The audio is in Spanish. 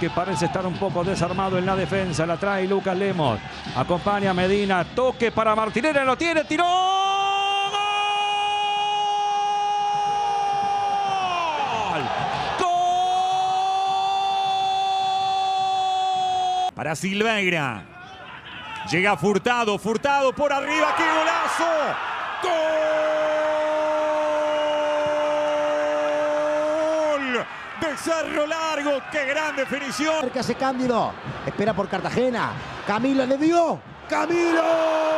que parece estar un poco desarmado en la defensa. La trae Lucas Lemos. Acompaña a Medina. Toque para Martinelli. Lo tiene. Tiró. ¡Gol! ¡Gol! Para Silveira. Llega Furtado. Furtado por arriba. ¡Qué golazo! ¡Gol! De Cerro Largo. ¡Qué gran definición! Cerca ese Cándido. Espera por Cartagena. Camilo le dio. ¡Camilo!